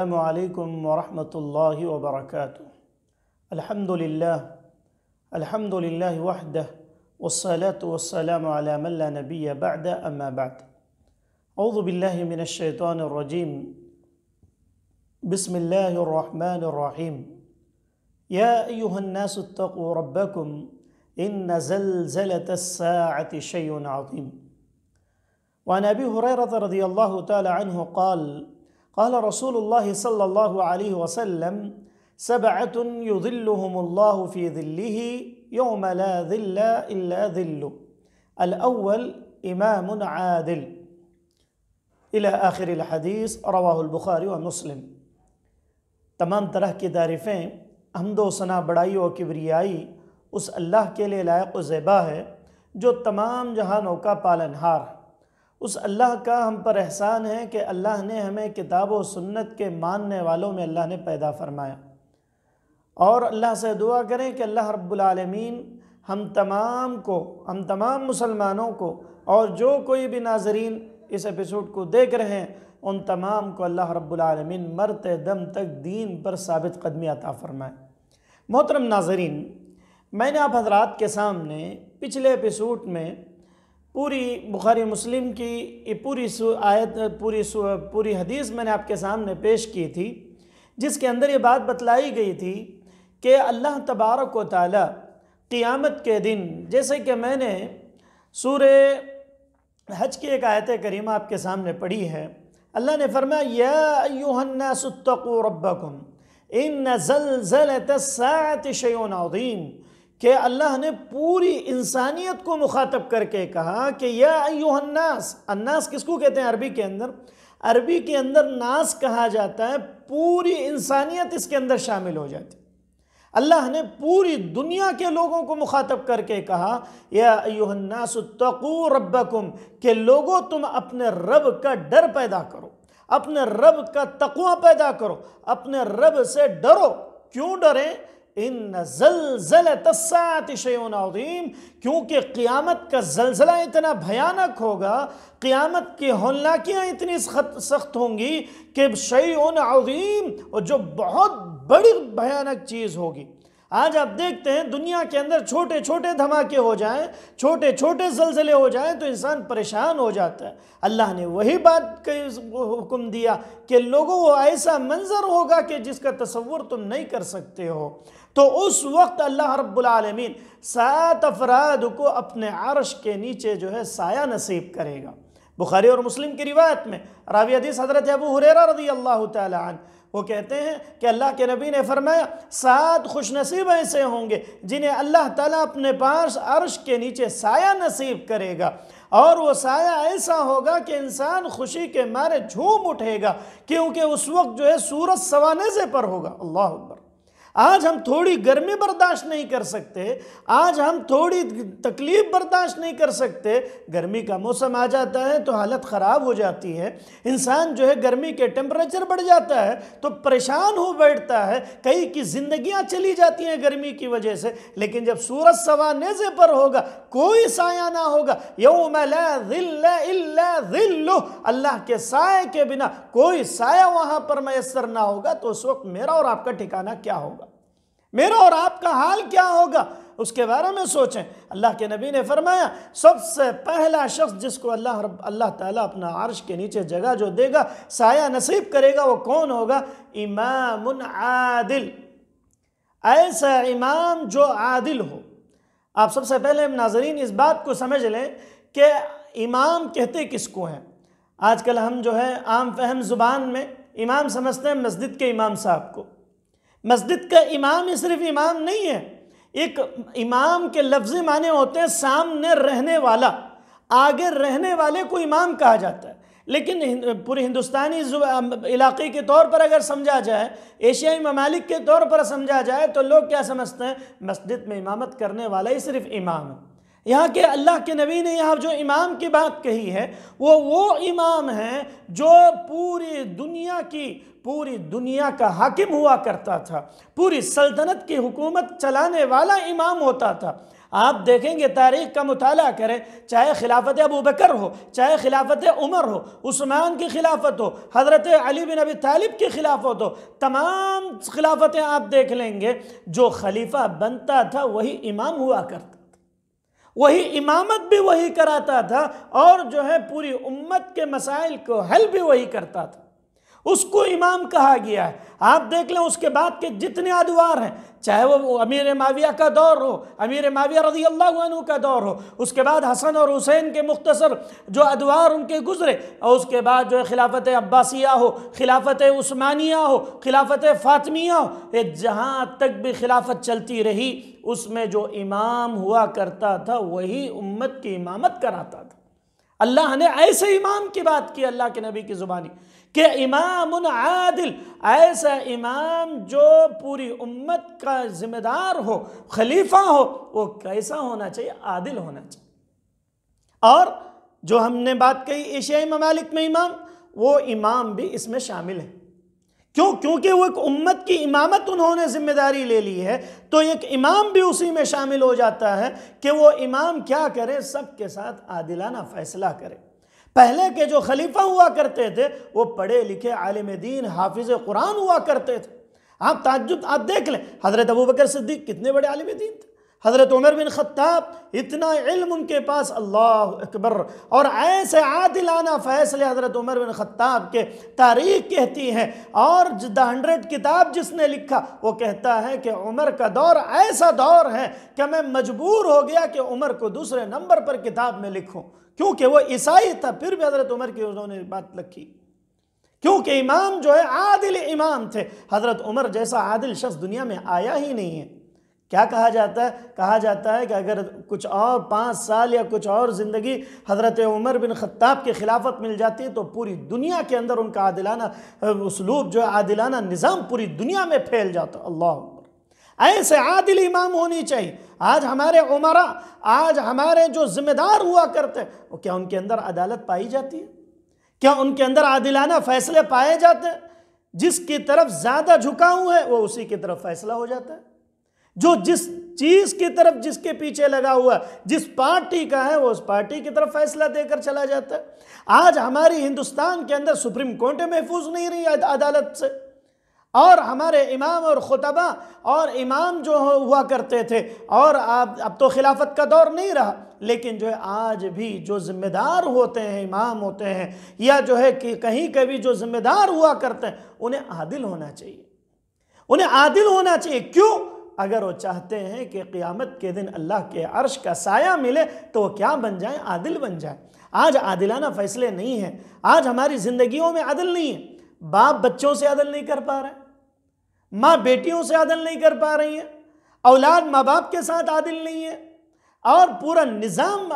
السلام عليكم ورحمة الله وبركاته. الحمد لله الحمد لله وحده والصلاة والسلام على من لا نبي بعد أما بعد. أعوذ بالله من الشيطان الرجيم. بسم الله الرحمن الرحيم. يا أيها الناس اتقوا ربكم إن زلزلة الساعة شيء عظيم. وعن أبي هريرة رضي الله تعالى عنه قال قال رسول الله صلى الله عليه وسلم سبعة يظلهم الله في ظله يوم لا ظل إلا ظله. الأول إمام عادل. إلى آخر الحديث رواه البخاري ومسلم. تمام طرح کی تعریفیں حمد و ثنا بڑائی و کبریائی اس اللہ کے لیے لائق و زیبا ہے جو تمام جہانوں کا پالنہار ہے۔ اس اللہ کا ہم پر احسان ہے کہ اللہ نے ہمیں کتاب و سنت کے ماننے والوں میں اللہ نے پیدا فرمایا۔ اور اللہ سے دعا کریں کہ اللہ رب العالمین ہم تمام کو، ہم تمام مسلمانوں کو اور جو کوئی بھی ناظرین اس ایپیسوڈ کو دیکھ رہے ہیں، ان تمام کو اللہ رب العالمین مرتے دم تک دین پر ثابت قدمی عطا فرمائے۔ محترم ناظرین، میں نے آپ حضرات کے سامنے پچھلے ایپیسوڈ میں پوری بخاری مسلم کی یہ پوری سو آیت، پوری سو، پوری حدیث میں نے آپ کے سامنے پیش کی تھی، جس کے اندر یہ بات بتلائی گئی تھی کہ اللہ تبارک و تعالی قیامت کے دن، جیسے کہ میں نے سورہ حج کی ایک آیت کریمہ آپ کے سامنے پڑھی ہے، اللہ نے فرمایا، یا ایوہ الناس اتقوا ربکم، ان زلزلت الساعت شیون عظیم۔ کہ اللہ نے پوری انسانیت کو مخاطب کر کے کہا کہ یا ایوہ الناس الناس کس کو کہتے ہیں عربی کے اندر؟ عربی کے اندر ناس کہا جاتا ہے، پوری انسانیت اس کے اندر شامل ہو جاتی۔ اللہ نے پوری دنیا کے لوگوں کو مخاطب کر کے کہا، یا ایوہ الناس اتقو ربکم، کہ لوگوں تم اپنے رب کا ڈر پیدا کرو، اپنے رب کا تقوی پیدا کرو، اپنے رب سے ڈرو۔ کیوں ڈریں؟ ان زلزلت شیون عظیم کیونکہ قیامت کا زلزلہ اتنا بھیانک ہوگا، قیامت کی ہولناکیاں اتنی سخت ہوں گی کہ شیون عظیم اور جو بہت بڑی بھیانک چیز ہوگی۔ آج آپ دیکھتے ہیں دنیا کے اندر چھوٹے چھوٹے دھماکے ہو جائیں، چھوٹے چھوٹے زلزلے ہو جائیں تو انسان پریشان ہو جاتا ہے۔ اللہ نے وہی بات کا حکم دیا کہ لوگوں، وہ ایسا منظر ہوگا کہ جس کا تصور تم نہیں کر سکتے ہو۔ تو اس وقت اللہ رب العالمین سات افراد کو اپنے عرش کے نیچے جو ہے سایہ نصیب کرے گا۔ بخاری اور مسلم کی روایت میں راوی حدیث حضرت ابو حریرہ رضی اللہ تعالی عنہ وہ کہتے ہیں کہ اللہ کے نبی نے فرمایا، سات خوش نصیب ایسے ہوں گے جنہیں اللہ تعالیٰ اپنے پاس عرش کے نیچے سایہ نصیب کرے گا۔ اور وہ سایہ ایسا ہوگا کہ انسان خوشی کے مارے جھوم اٹھے گا، کیونکہ اس وقت جو ہے سورج سوانیزے پر ہوگا۔ اللہ آج ہم تھوڑی گرمی برداشت نہیں کر سکتے، آج ہم تھوڑی تکلیف برداشت نہیں کر سکتے۔ گرمی کا موسم آ جاتا ہے تو حالت خراب ہو جاتی ہے۔ انسان جو ہے گرمی کے ٹیمپریچر بڑھ جاتا ہے تو پریشان ہو بیٹھتا ہے۔ کئی کی زندگیاں چلی جاتی ہیں گرمی کی وجہ سے، لیکن جب سورج سوا نیزے پر ہوگا کوئی سایہ نہ ہوگا۔ یوم لا ظل الا ظلہ۔ اللہ کے سائے کے بنا کوئی سایہ وہاں پر میسر نہ ہوگا تو اس وقت میرا اور آپ کا ٹھکانہ کیا ہوگا؟ میرا اور آپ کا حال کیا ہوگا؟ اس کے بارے میں سوچیں۔ اللہ کے نبی نے فرمایا، سب سے پہلا شخص جس کو اللہ رب، اللہ تعالیٰ اپنا عرش کے نیچے جگہ جو دے گا، سایہ نصیب کرے گا، وہ کون ہوگا؟ امام عادل۔ ایسا امام جو عادل ہو۔ آپ سب سے پہلے ناظرین اس بات کو سمجھ لیں کہ امام کہتے کس کو ہیں؟ آج کل ہم جو ہے عام فہم زبان میں امام سمجھتے ہیں مسجد کے امام صاحب کو۔ مسجد کا امام ہی صرف امام نہیں ہے، ایک امام کے لفظی معنی ہوتے ہیں سامنے رہنے والا، آگے رہنے والے کو امام کہا جاتا ہے۔ لیکن پوری ہندوستانی علاقے کے طور پر اگر سمجھا جائے، ایشیائی ممالک کے طور پر سمجھا جائے، تو لوگ کیا سمجھتے ہیں؟ مسجد میں امامت کرنے والا ہی صرف امام ہے یہاں کے اللہ کے نبی نے یہاں جو امام کی بات کہی ہے، وہ وہ امام ہیں جو پوری دنیا کی پوری دنیا کا حاکم ہوا کرتا تھا۔ پوری سلطنت کی حکومت چلانے والا امام ہوتا تھا۔ آپ دیکھیں گے تاریخ کا مطالعہ کریں، چاہے خلافت ابو بکر ہو، چاہے خلافت عمر ہو، عثمان کی خلافت ہو، حضرت علی بن ابی طالب کی خلافت ہو، تمام خلافتیں آپ دیکھ لیں گے، جو خلیفہ بنتا تھا وہی امام ہوا کرتا وہی امامت بھی وہی کراتا تھا اور جو ہے پوری امت کے مسائل کو حل بھی وہی کرتا تھا۔ اس کو امام کہا گیا ہے۔ آپ دیکھ لیں اس کے بعد کے جتنے ادوار ہیں، چاہے وہ امیر معاویہ کا دور ہو، امیر معاویہ رضی اللہ عنہ کا دور ہو، اس کے بعد حسن اور حسین کے مختصر جو ادوار ان کے گزرے، اور اس کے بعد جو ہے خلافت عباسیہ ہو، خلافت عثمانیہ ہو، خلافت فاطمیہ ہو، یہ جہاں تک بھی خلافت چلتی رہی، اس میں جو امام ہوا کرتا تھا، وہی امت کی امامت کراتا تھا۔ اللہ نے ایسے امام کی بات کی، اللہ کے نبی کی زبانی کہ امام عادل، ایسا امام جو پوری امت کا ذمہ دار ہو، خلیفہ ہو، وہ کیسا ہونا چاہیے؟ عادل ہونا چاہیے۔ اور جو ہم نے بات کہی، ایشیائی ممالک میں امام، وہ امام بھی اس میں شامل ہے۔ کیوں؟ کیونکہ وہ ایک امت کی امامت انہوں نے ذمہ داری لے لی ہے، تو ایک امام بھی اسی میں شامل ہو جاتا ہے کہ وہ امام کیا کرے، سب کے ساتھ عادلانہ فیصلہ کرے۔ پہلے کے جو خلیفہ ہوا کرتے تھے، وہ پڑھے لکھے عالم دین، حافظ قرآن ہوا کرتے تھے۔ آپ تعجب، آپ دیکھ لیں، حضرت ابو بکر صدیق کتنے بڑے عالم دین تھے۔ حضرت عمر بن خطاب، اتنا علم ان کے پاس، اللہ اکبر۔ اور ایسے عادلانہ فیصلے حضرت عمر بن خطاب کے تاریخ کہتی ہے اور دا ہنڈریڈ کتاب جس نے لکھا، وہ کہتا ہے کہ عمر کا دور ایسا دور ہے کہ میں مجبور ہو گیا کہ عمر کو دوسرے نمبر پر کتاب میں لکھوں۔ کیونکہ وہ عیسائی تھا، پھر بھی حضرت عمر کی انہوں نے بات لکھی۔ کیونکہ امام جو ہے، عادل امام تھے۔ حضرت عمر جیسا عادل شخص دنیا میں آیا ہی نہیں ہے۔ کیا کہا جاتا ہے؟ کہا جاتا ہے کہ اگر کچھ اور پانچ سال یا کچھ اور زندگی حضرت عمر بن خطاب کی خلافت مل جاتی ہے تو پوری دنیا کے اندر ان کا عادلانہ اسلوب جو ہے، عادلانہ نظام پوری دنیا میں پھیل جاتا اللہ عمر ایسے عادل امام ہونی چاہیے۔ آج ہمارے عمرہ آج ہمارے جو ذمہ دار ہوا کرتے، وہ کیا ان کے اندر عدالت پائی جاتی ہے؟ کیا ان کے اندر عادلانہ فیصلے پائے جاتے؟ ہیں جس کی طرف زیادہ جھکاؤں ہے، وہ اسی کی طرف فیصلہ ہو جاتا ہے۔ جو جس چیز کی طرف جس کے پیچھے لگا ہوا جس پارٹی کا ہے، وہ اس پارٹی کی طرف فیصلہ دے کر چلا جاتا ہے۔ آج ہماری ہندوستان کے اندر سپریم کورٹ محفوظ نہیں رہی عدالت سے۔ اور ہمارے امام اور خطبہ اور امام جو ہوا کرتے تھے۔ اور اب تو خلافت کا دور نہیں رہا۔ لیکن جو ہے، آج بھی جو ذمہ دار ہوتے ہیں، امام ہوتے ہیں، یا جو ہے کہ کہیں کبھی جو ذمہ دار ہوا کرتے ہیں، انہیں عادل ہونا چاہیے۔ انہیں عادل ہونا چاہیے۔ کیوں؟ اگر وہ چاہتے ہیں کہ قیامت کے دن اللہ کے عرش کا سایہ ملے تو وہ کیا بن جائیں؟ عادل بن جائیں۔ آج عادلانہ فیصلے نہیں ہیں۔ آج ہماری زندگیوں میں عدل نہیں ہے باپ بچوں سے عدل نہیں کر پا رہے ماں بیٹیوں سے عدل نہیں کر پا رہی ہیں۔ اولاد ماں باپ کے ساتھ عادل نہیں ہے۔ اور پورا نظام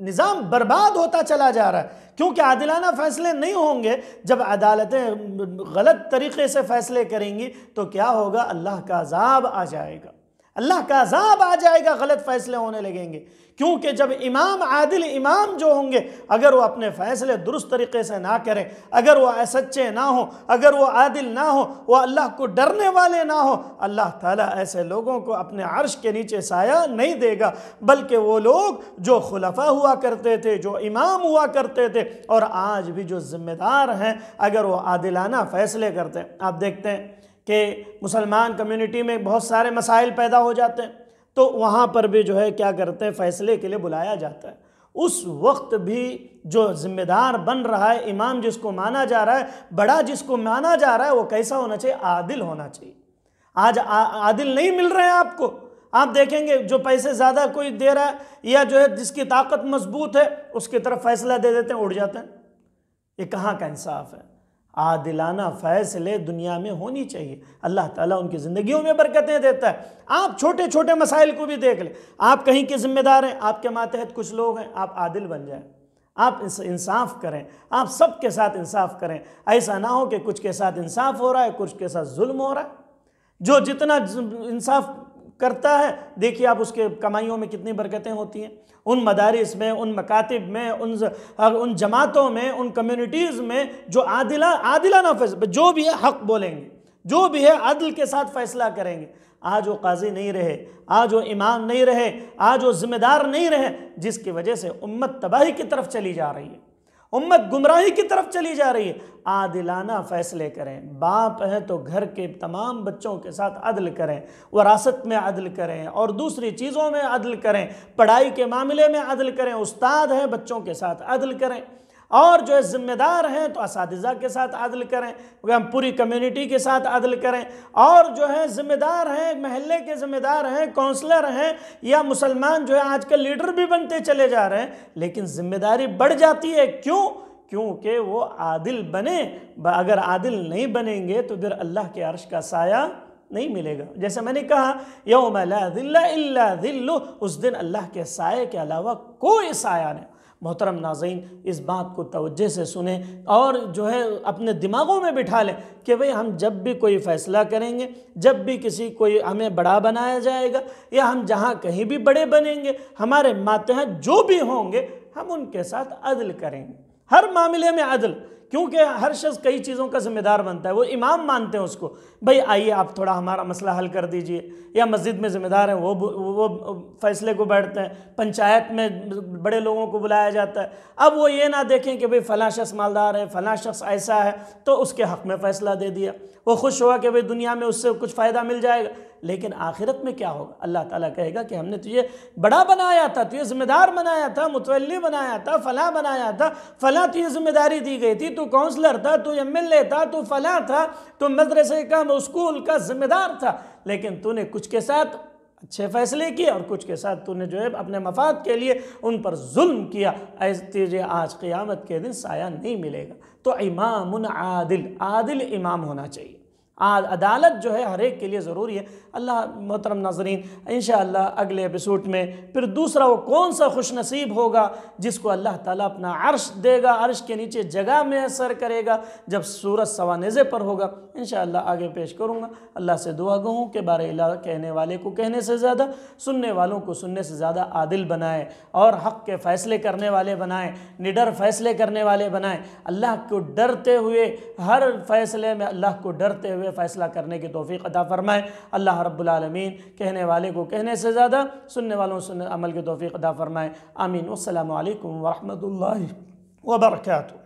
نظام برباد ہوتا چلا جا رہا ہے۔ کیونکہ عادلانہ فیصلے نہیں ہوں گے، جب عدالتیں غلط طریقے سے فیصلے کریں گی تو کیا ہوگا؟ اللہ کا عذاب آ جائے گا۔ اللہ کا عذاب آ جائے گا، غلط فیصلے ہونے لگیں گے۔ کیونکہ جب امام، عادل امام جو ہوں گے، اگر وہ اپنے فیصلے درست طریقے سے نہ کریں، اگر وہ سچے نہ ہوں، اگر وہ عادل نہ ہوں، وہ اللہ کو ڈرنے والے نہ ہوں، اللہ تعالیٰ ایسے لوگوں کو اپنے عرش کے نیچے سایہ نہیں دے گا، بلکہ وہ لوگ جو خلفہ ہوا کرتے تھے، جو امام ہوا کرتے تھے، اور آج بھی جو ذمہ دار ہیں، اگر وہ عادلانہ فیصلے کرتے ہیں۔ آپ دیکھتے ہیں کہ مسلمان کمیونٹی میں بہت سارے مسائل پیدا ہو جاتے ہیں۔ تو وہاں پر بھی جو ہے کیا کرتے ہیں، فیصلے کے لیے بلایا جاتا ہے۔ اس وقت بھی جو ذمہ دار بن رہا ہے، امام جس کو مانا جا رہا ہے، بڑا جس کو مانا جا رہا ہے، وہ کیسا ہونا چاہیے؟ عادل ہونا چاہیے۔ آج عادل نہیں مل رہے ہیں آپ کو۔ آپ دیکھیں گے جو پیسے زیادہ کوئی دے رہا ہے یا جو ہے جس کی طاقت مضبوط ہے، اس کی طرف فیصلہ دے دیتے ہیں، اڑ جاتے ہیں۔ یہ کہاں کا انصاف ہے؟ عادلانہ فیصلے دنیا میں ہونی چاہیے۔ اللہ تعالیٰ ان کی زندگیوں میں برکتیں دیتا ہے۔ آپ چھوٹے چھوٹے مسائل کو بھی دیکھ لیں۔ آپ کہیں کے ذمہ دار ہیں، آپ کے ماتحت کچھ لوگ ہیں، آپ عادل بن جائیں۔ آپ انصاف کریں۔ آپ سب کے ساتھ انصاف کریں۔ ایسا نہ ہو کہ کچھ کے ساتھ انصاف ہو رہا ہے، کچھ کے ساتھ ظلم ہو رہا ہے۔ جو جتنا انصاف کرتا ہے۔ دیکھیے آپ اس کے کمائیوں میں کتنی برکتیں ہوتی ہیں۔ ان مدارس میں، ان مکاتب میں، ان ان جماعتوں میں، ان کمیونٹیز میں جو عادلہ عادلانہ فیصلہ، جو بھی ہے حق بولیں گے۔ جو بھی ہے عدل کے ساتھ فیصلہ کریں گے۔ آج وہ قاضی نہیں رہے، آج وہ امام نہیں رہے، آج وہ ذمہ دار نہیں رہے، جس کی وجہ سے امت تباہی کی طرف چلی جا رہی ہے۔ امت گمراہی کی طرف چلی جا رہی ہے۔ عادلانہ فیصلے کریں۔ باپ ہیں تو گھر کے تمام بچوں کے ساتھ عدل کریں۔ وراثت میں عدل کریں۔ اور دوسری چیزوں میں عدل کریں۔ پڑھائی کے معاملے میں عدل کریں۔ استاد ہیں بچوں کے ساتھ عدل کریں۔ اور جو ہے ذمہ دار ہیں تو اساتذہ کے ساتھ عدل کریں، ہم پوری کمیونٹی کے ساتھ عدل کریں۔ اور جو ہے ذمہ دار ہیں، محلے کے ذمہ دار ہیں کونسلر ہیں، یا مسلمان جو ہے آج کل لیڈر بھی بنتے چلے جا رہے ہیں، لیکن ذمہ داری بڑھ جاتی ہے۔ کیوں؟ کیونکہ وہ عادل بنے۔ اگر عادل نہیں بنیں گے تو پھر اللہ کے عرش کا سایہ نہیں ملے گا۔ جیسے میں نے کہا، یوم لا ذل الا ذل اس دن اللہ کے سائے کے علاوہ کوئی سایہ نہیں۔ محترم ناظرین، اس بات کو توجہ سے سنیں اور جو ہے اپنے دماغوں میں بٹھا لیں کہ بھئی ہم جب بھی کوئی فیصلہ کریں گے، جب بھی کسی کوئی ہمیں بڑا بنایا جائے گا یا ہم جہاں کہیں بھی بڑے بنیں گے، ہمارے ماتحت جو بھی ہوں گے، ہم ان کے ساتھ عدل کریں گے۔ ہر معاملے میں عدل۔ کیونکہ ہر شخص کئی چیزوں کا ذمہ دار بنتا ہے، وہ امام مانتے ہیں اس کو۔ بھائی آئیے آپ تھوڑا ہمارا مسئلہ حل کر دیجیے۔ یا مسجد میں ذمہ دار ہیں، وہ وہ فیصلے کو بیٹھتے ہیں۔ پنچایت میں بڑے لوگوں کو بلایا جاتا ہے۔ اب وہ یہ نہ دیکھیں کہ بھئی فلاں شخص مالدار ہے، فلاں شخص ایسا ہے، تو اس کے حق میں فیصلہ دے دیا۔ وہ خوش ہوا کہ بھئی دنیا میں اس سے کچھ فائدہ مل جائے گا۔ لیکن آخرت میں کیا ہوگا؟ اللہ تعالیٰ کہے گا کہ ہم نے تجھے بڑا بنایا تھا، تجھے ذمہ دار بنایا تھا، متولی بنایا تھا، فلاں بنایا تھا، فلاں تجھے ذمہ داری دی گئی تھی، تو کونسلر تھا، تو ایم ایل اے تھا، تو فلاں تھا، تو مدرسے کا، اسکول کا ذمہ دار تھا۔ لیکن تو نے کچھ کے ساتھ اچھے فیصلے کیے اور کچھ کے ساتھ تو نے جو ہے اپنے مفاد کے لیے ان پر ظلم کیا۔ ایسے تجھے آج قیامت کے دن سایہ نہیں ملے گا۔ تو امام عادل عادل امام ہونا چاہیے۔ عدالت جو ہے ہر ایک کے لیے ضروری ہے۔ اللہ، محترم ناظرین، انشاءاللہ اگلے ایپیسوڈ میں پھر دوسرا وہ کون سا خوش نصیب ہوگا جس کو اللہ تعالیٰ اپنا عرش دے گا، عرش کے نیچے جگہ میں اثر کرے گا جب سورج سوانزے پر ہوگا۔ انشاءاللہ آگے پیش کروں گا۔ اللہ سے دعا گہوں کہ بار اللہ کہنے والے کو کہنے سے زیادہ، سننے والوں کو سننے سے زیادہ عادل بنائے اور حق کے فیصلے کرنے والے بنائیں نڈر فیصلے کرنے والے بنائیں اللہ کو ڈرتے ہوئے، ہر فیصلے میں اللہ کو ڈرتے ہوئے ہوئے، فیصلہ کرنے کی توفیق عطا فرمائے۔ اللہ رب العالمین کہنے والے کو کہنے سے زیادہ سننے والوں سننے عمل کی توفیق عطا فرمائے۔ آمین۔ والسلام علیکم ورحمۃ اللہ وبرکاتہ۔